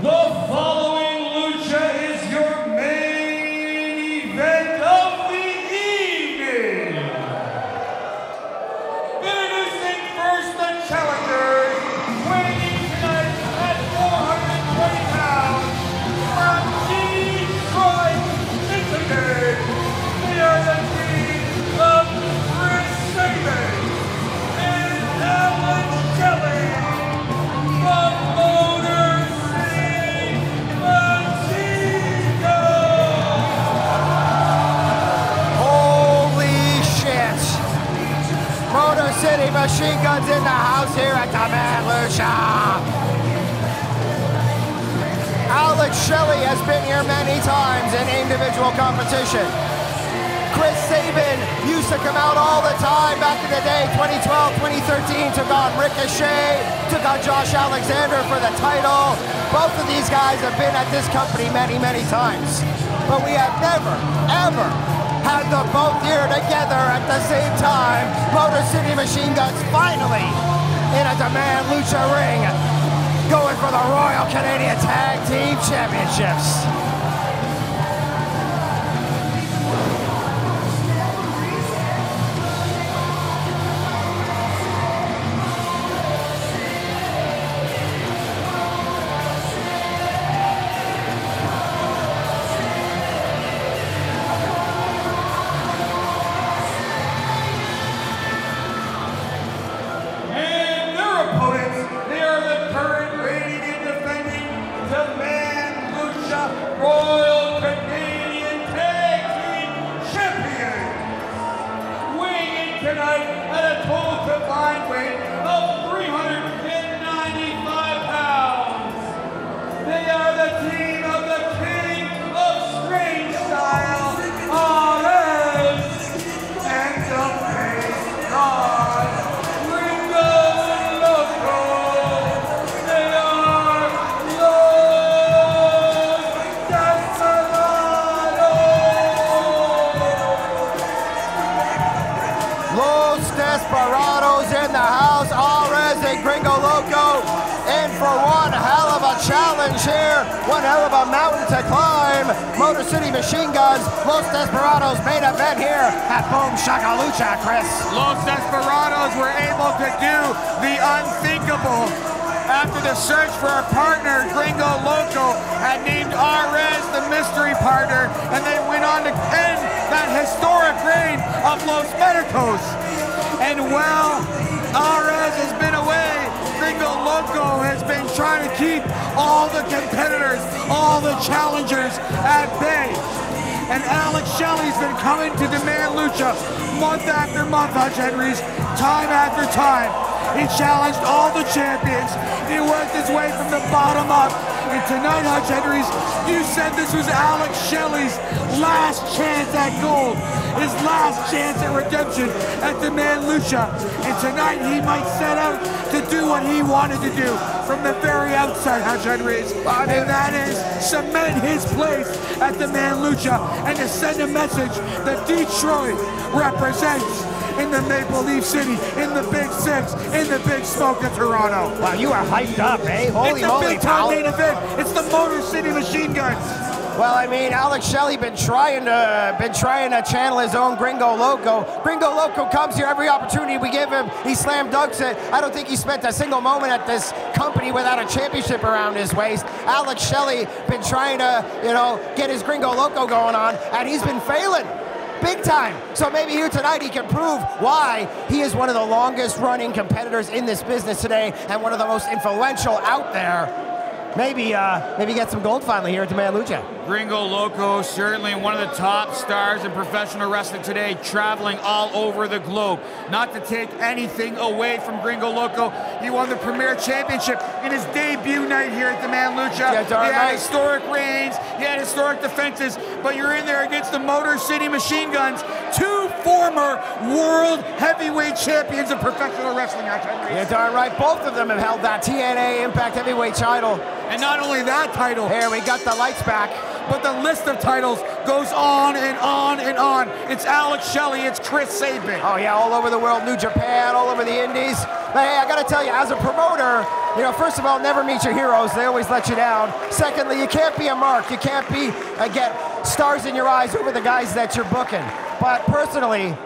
The following Machine Guns in the house here at the Man Shop. Alex Shelley has been here many times in individual competition. Chris Sabin used to come out all the time back in the day, 2012, 2013, took on Ricochet, took on Josh Alexander for the title. Both of these guys have been at this company many, many times. But we have never, ever had them both here together at the same time. Motor City Machine Guns finally in a Demand Lucha ring, going for the Royal Canadian Tag Team Championships. Desperados in the house, Arez and Gringo Loco in for one hell of a challenge here, one hell of a mountain to climb. Motor City Machine Guns, Los Desperados main event here at Boom Shakalucha, Chris. Los Desperados were able to do the unthinkable. After the search for a partner, Gringo Loco had named Arez the mystery partner, and they went on to end that historic reign of Los Medicos. And while Arez has been away, Gringo Loco has been trying to keep all the competitors, all the challengers at bay. And Alex Shelley's been coming to demand lucha month after month, Hutch Henry's, time after time. He challenged all the champions. He worked his way from the bottom up. And tonight, Hutch Henry's, you said this was Alex Shelley's last chance at gold. His last chance at redemption at Demand Lucha. And tonight, he might set out to do what he wanted to do from the very outset, Hutch Henry's. And that is cement his place at Demand Lucha and to send a message that Detroit represents in the Maple Leaf City, in the Big Six, in the Big Smoke of Toronto. Wow, you are hyped up, eh? Holy it's a big-time main event. It's the Motor City Machine Guns. Well, I mean, Alex Shelley been trying to been trying to channel his own Gringo Loco. Gringo Loco comes here every opportunity we give him. He slam dunks it. I don't think he spent a single moment at this company without a championship around his waist. Alex Shelley been trying to, you know, get his Gringo Loco going on, and he's been failing. Big time. So maybe here tonight he can prove why he is one of the longest running competitors in this business today and one of the most influential out there. Maybe uh, maybe get some gold finally here at Demand Lucha. Gringo Loco, certainly one of the top stars in professional wrestling today, traveling all over the globe. Not to take anything away from Gringo Loco, he won the Premier Championship in his debut night here at Demand Lucha. Yeah, he had historic reigns, he had historic defenses, but you're in there against the Motor City Machine Guns, two former world heavyweight champions of professional wrestling. Yeah, darn right. Both of them have held that TNA Impact Heavyweight title. And not only that title, Here we got the lights back. But the list of titles goes on and on and on. It's Alex Shelley, it's Chris Sabin. Oh yeah, all over the world, New Japan, all over the Indies. But hey, I gotta tell you, as a promoter, you know, first of all, never meet your heroes. They always let you down. Secondly, you can't be a mark. You can't be, uh, get stars in your eyes over the guys that you're booking. But personally,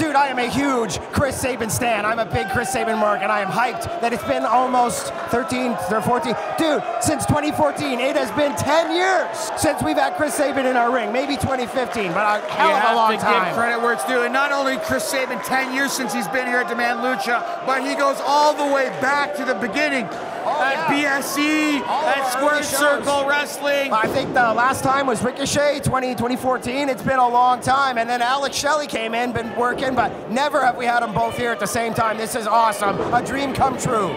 dude, I am a huge Chris Sabin stan. I'm a big Chris Sabin mark, and I am hyped that it's been almost 13 or 14. Dude, since 2014, it has been 10 years since we've had Chris Sabin in our ring. Maybe 2015, but a hell you of a long to time. give credit where it's due. And not only Chris Sabin, 10 years since he's been here at Demand Lucha, but he goes all the way back to the beginning Oh, at yeah. BSE, All at Square. Circle Wrestling. I think the last time was Ricochet, 20, 2014. It's been a long time. And then Alex Shelley came in, been working, but never have we had them both here at the same time. This is awesome. A dream come true.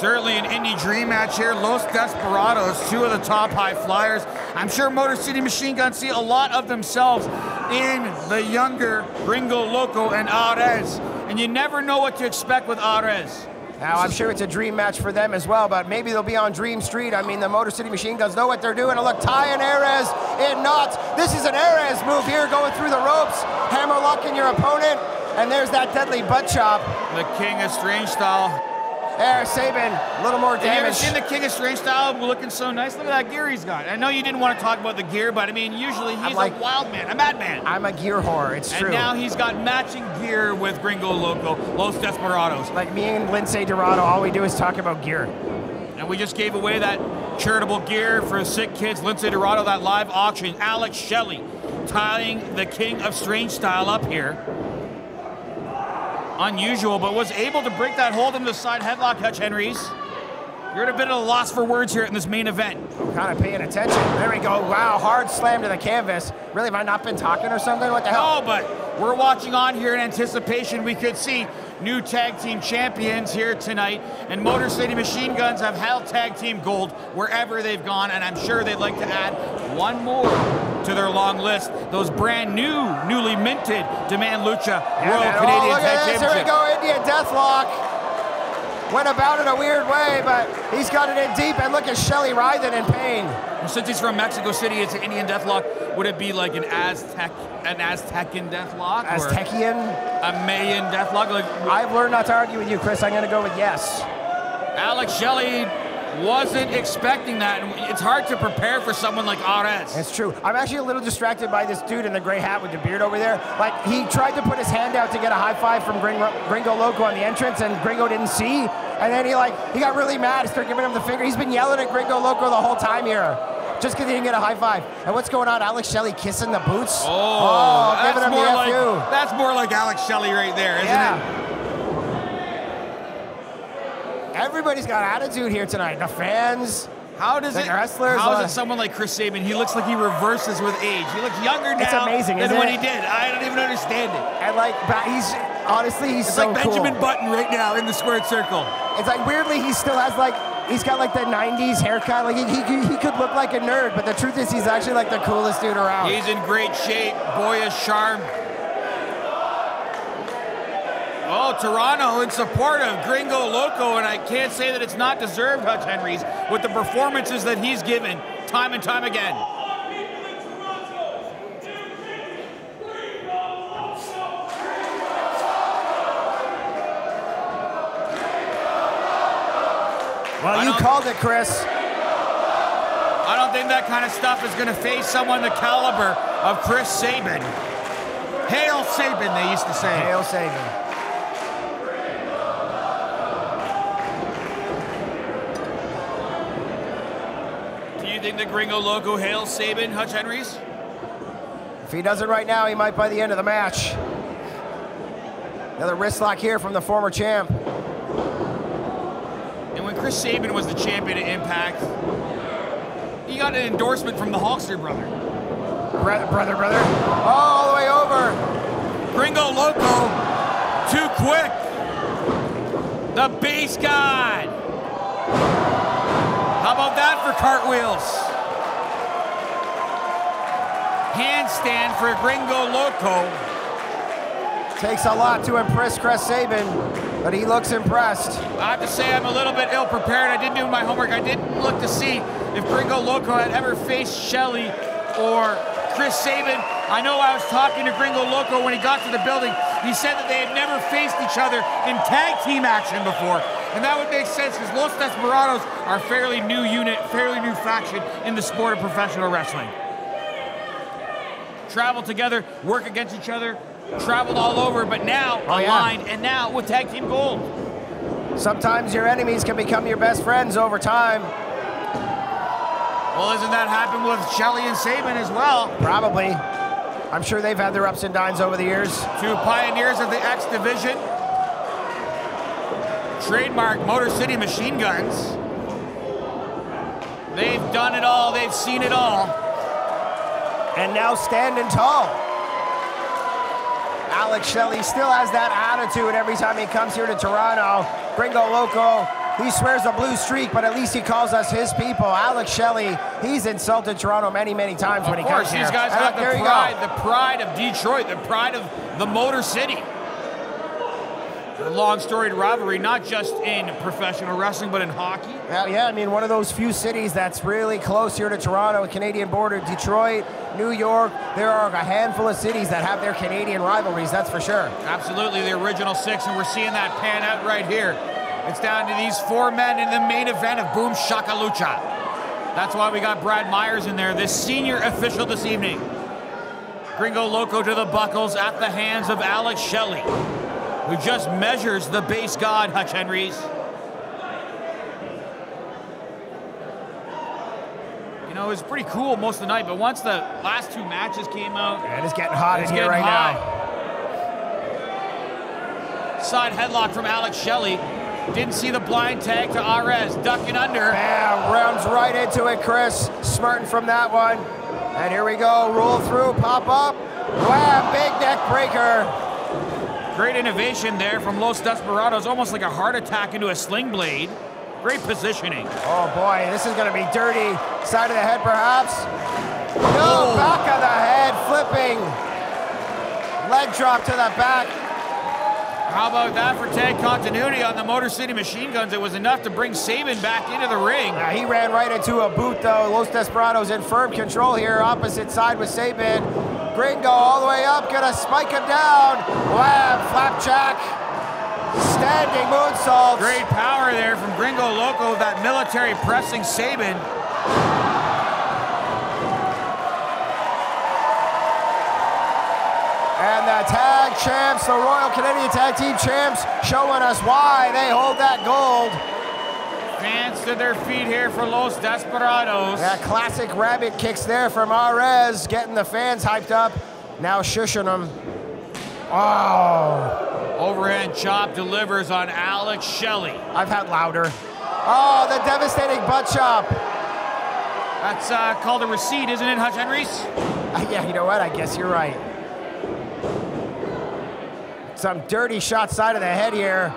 Certainly an indie dream match here. Los Desperados, two of the top high flyers. I'm sure Motor City Machine Guns see a lot of themselves in the younger Gringo Loco and Arez. And you never know what to expect with Arez. Now, I'm sure it's a dream match for them as well, but maybe they'll be on Dream Street. I mean, the Motor City Machine Guns know what they're doing. And look, and Arez in knots. This is an Arez move here, going through the ropes, hammer locking your opponent. And there's that deadly butt chop. The King of Strange Style. There, Sabin, a little more Have you ever seen the King of Strange Style looking so nice? Look at that gear he's got. I know you didn't want to talk about the gear, but I mean, usually he's like- a wild man, a madman. I'm a gear whore, it's and true. And now he's got matching gear with Gringo Loco, Los Desperados. like me and Lindsay Dorado, all we do is talk about gear. And we just gave away that charitable gear for sick kids, Lindsay Dorado, that live auction. Alex Shelley tying the King of Strange Style up here. Unusual, but was able to break that hold into the side headlock, Hutch Henrys. You're at a bit of a loss for words here in this main event. I'm kind of paying attention. There we go. Wow, hard slam to the canvas. Really, have I not been talking or something? What the hell? No, but we're watching on here in anticipation. We could see new tag team champions here tonight, and Motor City Machine Guns have held tag team gold wherever they've gone, and I'm sure they'd like to add one more to their long list. Those brand new, newly minted Demand Lucha Yeah, Royal man. Oh, Canadian look Tag at this. Here we go, Indian Deathlock. Went about it a weird way, but he's got it in deep. And look at Shelley writhing in pain. Since he's from Mexico City, it's an Indian Deathlock. Would it be like an Aztec, an Aztecian Deathlock, or Aztecian. a Mayan Deathlock? Like I've learned not to argue with you, Chris. I'm going to go with yes. Alex Shelley wasn't expecting that. And It's hard to prepare for someone like Arez. That's true. I'm actually a little distracted by this dude in the gray hat with the beard over there. Like, he tried to put his hand out to get a high five from Gringo, Gringo Loco on the entrance, and Gringo didn't see. And then he, like, he got really mad. He started giving him the finger. He's been yelling at Gringo Loco the whole time here. Just because he didn't get a high five. And what's going on? Alex Shelley kissing the boots? Oh, oh giving that's him more the like FU. that's more like Alex Shelley right there, isn't it? Everybody's got attitude here tonight. The fans. How does The it? wrestlers, how uh, it someone like Chris Sabin? He looks like he reverses with age. He looks younger now It's amazing, than when it? he did. I don't even understand it. And like, he's honestly, he's It's so like cool. Benjamin Button right now in the squared circle. It's like weirdly he still has like he's got like the '90s haircut. Like he, he, he could look like a nerd, but the truth is he's actually like the coolest dude around. He's in great shape, boyish charm. Oh, Toronto in support of Gringo Loco, and I can't say that it's not deserved, Hutch Henrys, with the performances that he's given time and time again. well, you called it, Chris. I don't think that kind of stuff is going to face someone the caliber of Chris Sabin. Hail Sabin, they used to say. Hail Sabin. The Gringo Loco hails Sabin, Hutch Henrys? If he does it right now, he might by the end of the match. Another wrist lock here from the former champ. And when Chris Sabin was the champion at Impact, he got an endorsement from the Hulkster brother. Brother, brother, brother. All the way over. Gringo Loco, too quick. The base god. How about that for cartwheels? Handstand for Gringo Loco. Takes a lot to impress Chris Sabin, but he looks impressed. I have to say I'm a little bit ill prepared. I didn't do my homework. I didn't look to see if Gringo Loco had ever faced Shelley or Chris Sabin. I know I was talking to Gringo Loco when he got to the building. He said that they had never faced each other in tag team action before. And that would make sense because Los Desperados are a fairly new unit, fairly new faction in the sport of professional wrestling. Travel together, work against each other, traveled all over, but now Oh, yeah. and now with tag team gold. Sometimes your enemies can become your best friends over time. Well, isn't that happened with Shelley and Sabin as well? Probably. I'm sure they've had their ups and downs over the years. Two pioneers of the X division. Trademark Motor City Machine Guns. They've done it all, they've seen it all. And now standing tall. Alex Shelley still has that attitude every time he comes here to Toronto. Gringo Loco, he swears a blue streak, but at least he calls us his people. Alex Shelley, he's insulted Toronto many, many times when he course, comes here. these guys And have there the pride, the pride of Detroit, the pride of the Motor City. A long storied rivalry, not just in professional wrestling, but in hockey. Yeah, yeah, I mean, one of those few cities that's really close here to Toronto, Canadian border, Detroit, New York. There are a handful of cities that have their Canadian rivalries, that's for sure. Absolutely, the original six, and we're seeing that pan out right here. It's down to these four men in the main event of Boom Shakalucha. That's why we got Brad Myers in there, this senior official this evening. Gringo Loco to the buckles at the hands of Alex Shelley, who just measures the base god, Hutch Henrys. You know, it was pretty cool most of the night, but once the last two matches came out, And it's getting hot it's in here getting right hot. now. Side headlock from Alex Shelley. Didn't see the blind tag to Arez, ducking under. Bam, rounds right into it, Chris. Smarting from that one. And here we go, roll through, pop up. Wham, big neck breaker. Great innovation there from Los Desperados, almost like a heart attack into a sling blade. Great positioning. Oh boy, this is gonna be dirty. Side of the head, perhaps. No, Oh. back of the head, flipping. Leg drop to the back. How about that for tag continuity on the Motor City Machine Guns? It was enough to bring Sabin back into the ring. Now, he ran right into a boot, though. Los Desperados in firm control here, opposite side with Sabin. Gringo all the way up, gonna spike him down. Wham, flapjack. Standing moonsault. Great power there from Gringo Loco, that military pressing Sabin. Tag champs, the Royal Canadian Tag Team champs, showing us why they hold that gold. Fans to their feet here for Los Desperados. Yeah, classic rabbit kicks there from Arez, getting the fans hyped up. Now shushing them. Oh, Overhand chop delivers on Alex Shelley. I've had louder. Oh, the devastating butt chop. That's uh, called a receipt, isn't it, Hutch Henrys? Uh, yeah, you know what? I guess you're right. Some dirty shot side of the head here.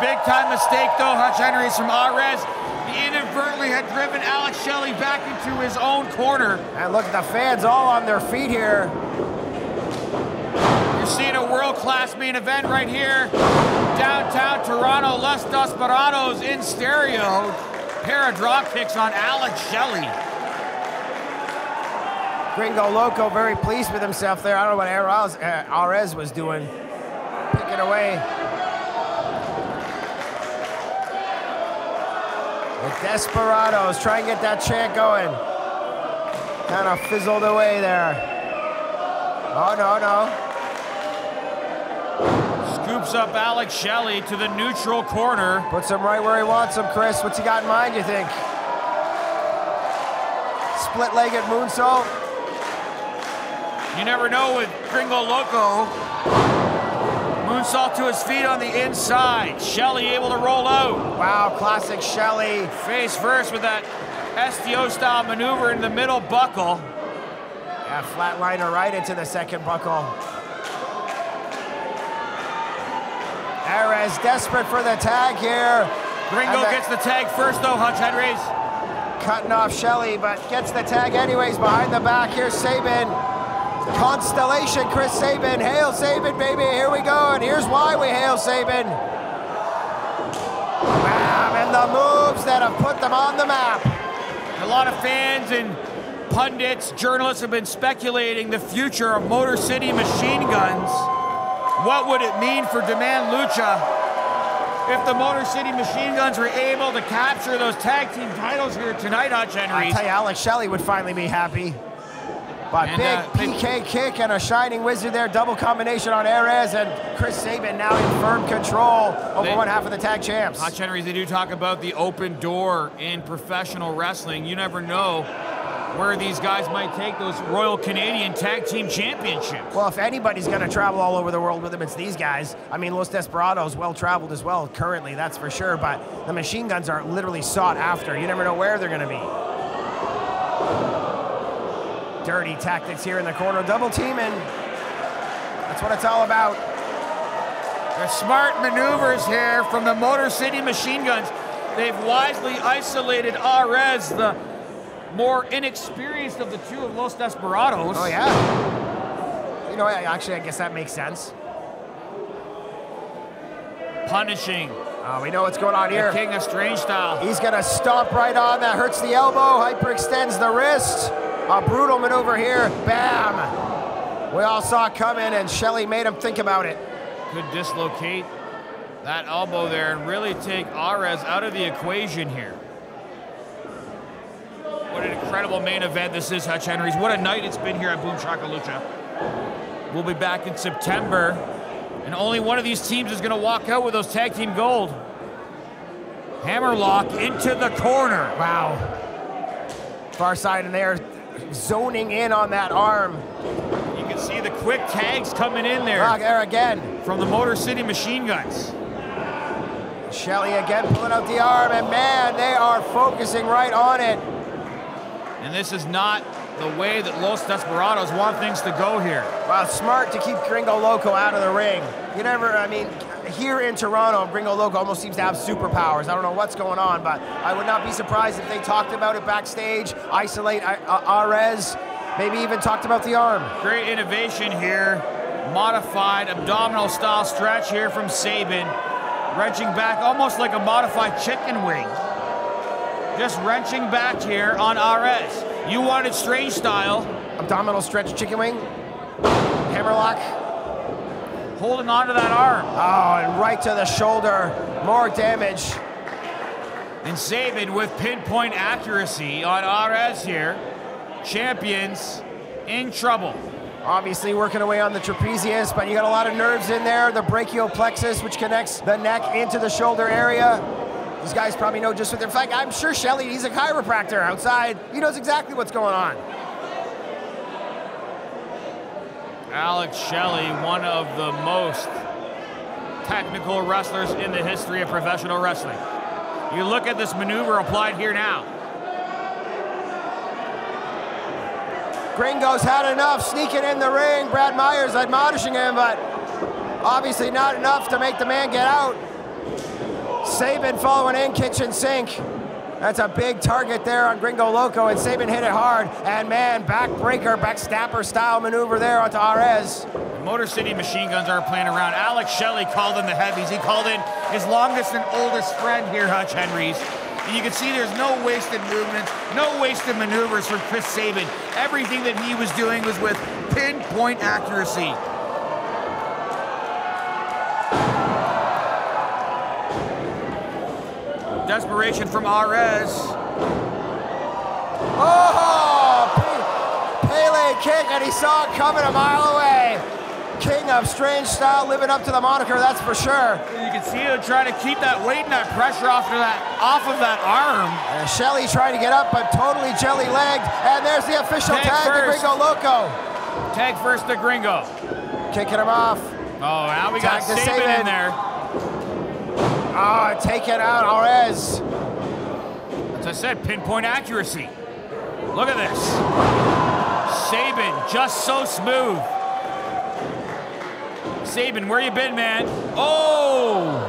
Big time mistake though, Hutch Henrys from Arez. He inadvertently had driven Alex Shelley back into his own corner. And look at the fans all on their feet here. You're seeing a world-class main event right here. Downtown Toronto, Los Desperados in stereo. Pair of drop kicks on Alex Shelley. Gringo Loco very pleased with himself there. I don't know what Arez, uh, was doing. Away. The Desperados try and get that chant going. Kind of fizzled away there. Oh, no, no. Scoops up Alex Shelley to the neutral corner. Puts him right where he wants him, Chris. What's he got in mind, you think? Split-legged moonsault. You never know with Gringo Loco. Moonsault to his feet on the inside. Shelley able to roll out. Wow, classic Shelley. Face first with that STO style maneuver in the middle buckle. Yeah, flatliner right into the second buckle. Arez desperate for the tag here. Gringo the- gets the tag first though, Hutch Henrys. Cutting off Shelley, but gets the tag anyways behind the back. Here's Sabin. Constellation, Chris Sabin. Hail Sabin, baby. Here we go. And here's why we hail Sabin. Bam, and the moves that have put them on the map. A lot of fans and pundits, journalists have been speculating the future of Motor City machine guns. What would it mean for Demand Lucha? if the Motor City Machine Guns were able to capture those tag team titles here tonight, Hutch I Henry. tell you, Alex Shelley would finally be happy. But And, big uh, PK kick and a Shining Wizard there, double combination on Arez, and Chris Sabin now in firm control over They- one half of the tag champs. Hutch Henry, they do talk about the open door in professional wrestling. You never know where these guys might take those Royal Canadian Tag Team Championships. Well, if anybody's going to travel all over the world with them, it's these guys. I mean, Los Desperados, well traveled as well currently, that's for sure. But the machine guns are literally sought after. You never know where they're going to be. Dirty tactics here in the corner, double teaming. That's what it's all about. The smart maneuvers here from the Motor City Machine Guns. They've wisely isolated Arez, the more inexperienced of the two of Los Desperados. Oh, yeah. You know, actually, I guess that makes sense. Punishing Uh, we know what's going on the here. King of Strange Style. He's gonna stomp right on that. Hurts the elbow. Hyperextends the wrist. A brutal maneuver here. Bam. We all saw it coming, and Shelley made him think about it. Could dislocate that elbow there and really take Arez out of the equation here. What an incredible main event this is, Hutch Henry's. What a night it's been here at Boom Shakalucha. We'll be back in September, and only one of these teams is going to walk out with those tag team gold. Hammerlock into the corner. Wow. Far side in there, zoning in on that arm. You can see the quick tags coming in there Look there again. from the Motor City Machine Guns. Shelley again pulling out the arm, and man, they are focusing right on it. And this is not the way that Los Desperados want things to go here. Wow, smart to keep Gringo Loco out of the ring. You never, I mean, here in Toronto, Gringo Loco almost seems to have superpowers. I don't know what's going on, but I would not be surprised if they talked about it backstage, isolate uh, Arez, maybe even talked about the arm. Great innovation here. Modified abdominal style stretch here from Sabin. Wrenching back almost like a modified chicken wing. Just wrenching back here on Arez. You wanted strange style, Abdominal stretch chicken wing, hammerlock. Holding on to that arm. Oh, and right to the shoulder. More damage. And Sabin with pinpoint accuracy on Arez here. Champions in trouble. Obviously working away on the trapezius, but you got a lot of nerves in there. The brachial plexus, which connects the neck into the shoulder area. These guys probably know just what. In fact, I'm sure Shelley, he's a chiropractor outside. He knows exactly what's going on. Alex Shelley, one of the most technical wrestlers in the history of professional wrestling. You look at this maneuver applied here now. Gringo's had enough sneaking in the ring. Brad Myers admonishing him, but obviously not enough to make the man get out. Sabin following in kitchen sink. That's a big target there on Gringo Loco, and Sabin hit it hard. And man, backbreaker, backstabber style maneuver there onto Arez. Motor City Machine Guns aren't playing around. Alex Shelley called in the heavies. He called in his longest and oldest friend here, Hutch Henry's. And you can see there's no wasted movements, no wasted maneuvers for Chris Sabin. Everything that he was doing was with pinpoint accuracy. Desperation from Arez. Oh, Pe- Pele kick, and he saw it coming a mile away. King of strange style, living up to the moniker, that's for sure. You can see him trying to keep that weight and that pressure off of that off of that arm. And Shelley trying to get up, but totally jelly legged. And there's the official Tag tag to. Gringo Loco. Tag first to Gringo. Kicking him off. Oh, now we got Tag to Sabin Sabin. in there. Oh, it out Arez. As I said, pinpoint accuracy. Look at this. Sabin, just so smooth. Sabin, where you been, man? Oh!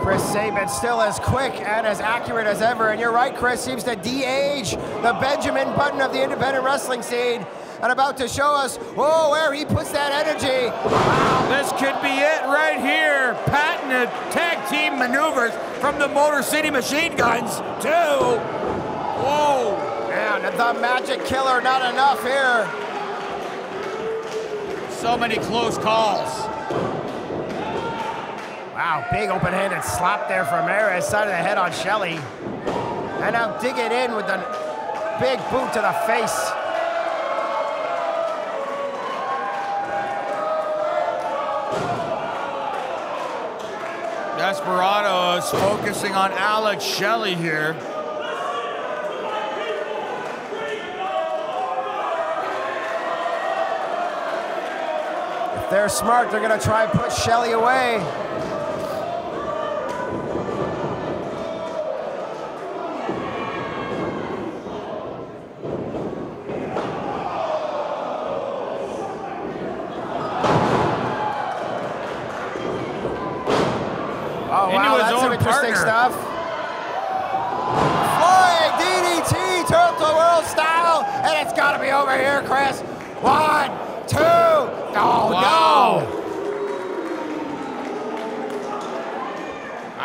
Chris Sabin still as quick and as accurate as ever. And you're right, Chris seems to de-age the Benjamin Button of the independent wrestling scene. And about to show us, oh, where he puts that energy. Wow, This could be it right here. Patented tag team maneuvers from the Motor City Machine Guns, too. Whoa! And the magic killer, not enough here. So many close calls. Wow, big open-handed slap there from Arez, side of the head on Shelley. And now digging it in with the big boot to the face. Desperados focusing on Alex Shelley here. If they're smart, they're gonna try and push Shelley away.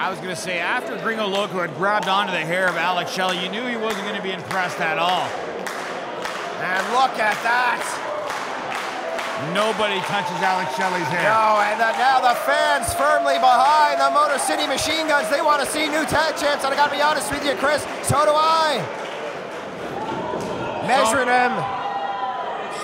I was gonna say, after Gringo Loco had grabbed onto the hair of Alex Shelley, you knew he wasn't gonna be impressed at all. And look at that. Nobody touches Alex Shelley's hair. No, and uh, now the fans firmly behind the Motor City Machine Guns. They want to see new tag champs, and I gotta be honest with you, Chris, so do I. Measuring him.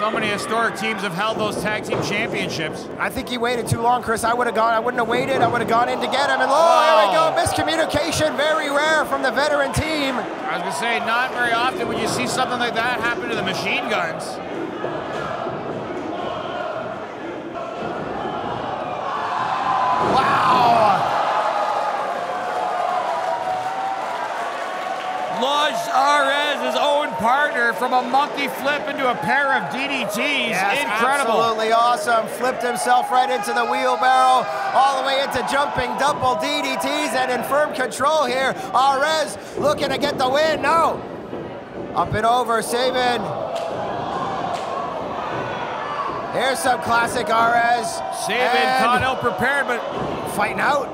So many historic teams have held those tag team championships. I think he waited too long, Chris. I would have gone. I wouldn't have waited. I would have gone in to get him. And oh, there we go. Oh. Miscommunication, very rare from the veteran team. I was gonna say, not very often would you see something like that happen to the machine guns. Wow. Launched Arez, his own partner, from a monkey flip into a pair of DDTs. Yes, Incredible. absolutely awesome. Flipped himself right into the wheelbarrow, all the way into jumping double DDTs and in firm control here. Arez looking to get the win. No. Up and over, Sabin. Here's some classic Arez. Sabin caught ill prepared, but Fighting out.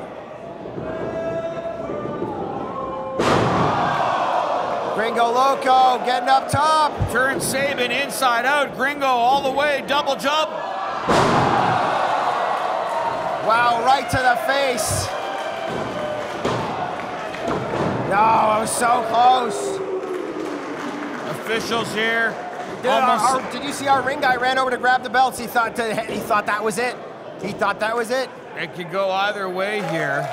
Gringo Loco getting up top. turns Sabin inside out. Gringo all the way, double jump. Wow, right to the face. No, it was so close. Officials here. Did, our- our- did you see our ring guy ran over to grab the belts? He thought to, he thought that was it. He thought that was it. It could go either way here.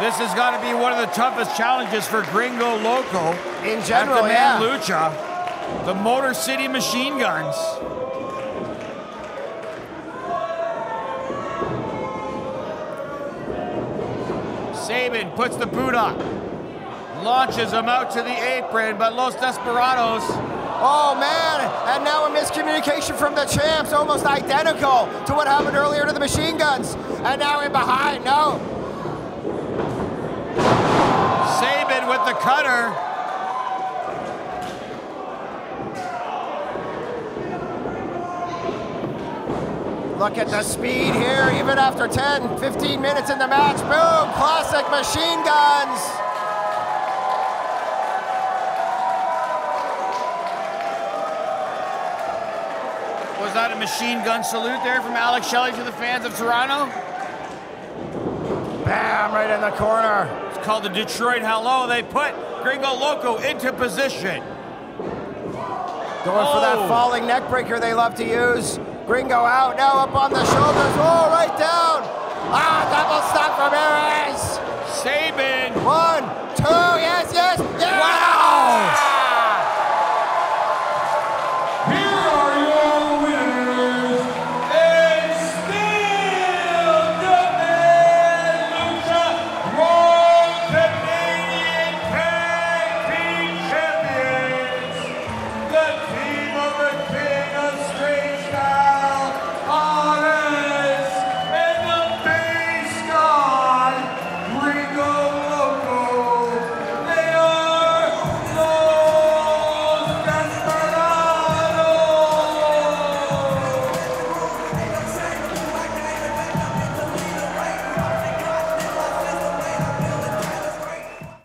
This has got to be one of the toughest challenges for Gringo Loco. In at general, the yeah. Man Lucha, the Motor City Machine Guns. Sabin puts the boot up, launches him out to the apron, but Los Desperados Oh man, and now a miscommunication from the champs, almost identical to what happened earlier to the machine guns. And now in behind, no. Cutter. Look at the speed here, even after 10, 15 minutes in the match. Boom, classic machine guns. Was that a machine gun salute there from Alex Shelley to the fans of Toronto? Bam, right in the corner. Called the Detroit Hello. They put Gringo Loco into position. Going for that Oh. falling neck breaker they love to use. Gringo out, now up on the shoulders. Oh, right down. Ah, double stop from Arez. Sabin. One, two,